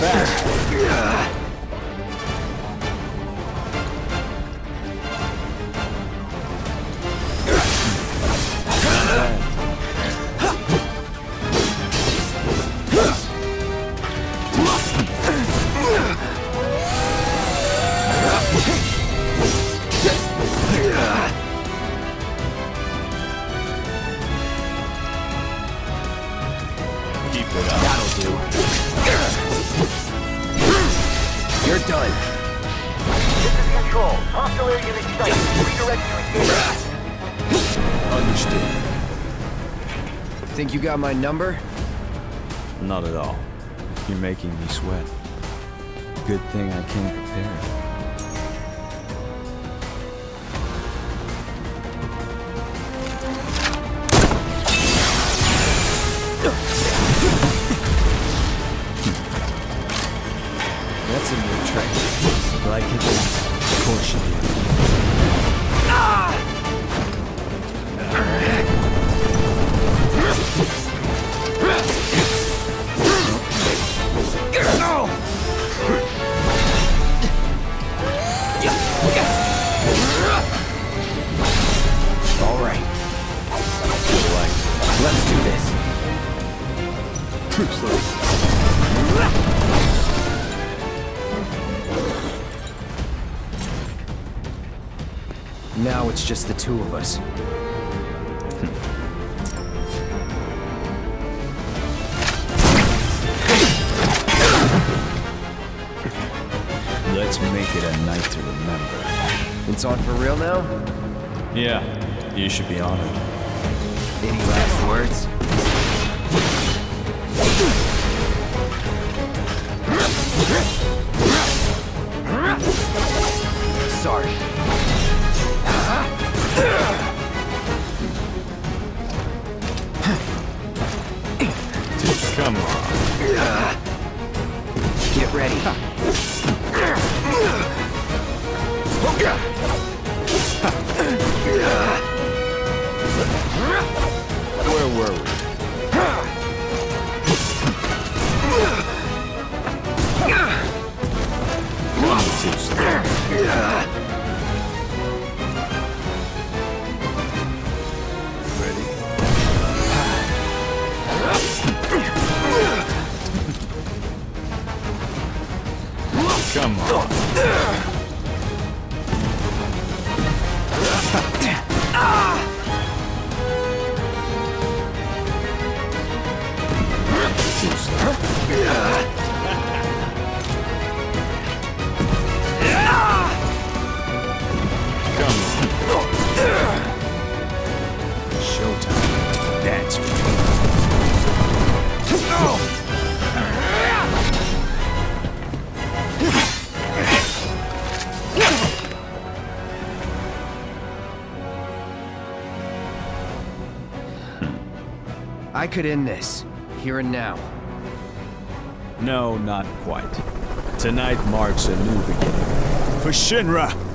that. acknowledged. This is Control. Hostile area in sight. Redirect to engagement. Understood. Think you got my number? Not at all. You're making me sweat. Good thing I came prepared. Like it? Of course you do. All right. Let's do this. Now it's just the two of us. Let's make it a night to remember. It's on for real now? Yeah, you should be honored. Any last words? Get ready. Where were we? One too slow. I could end this, here and now. No, not quite. Tonight marks a new beginning. For Shinra!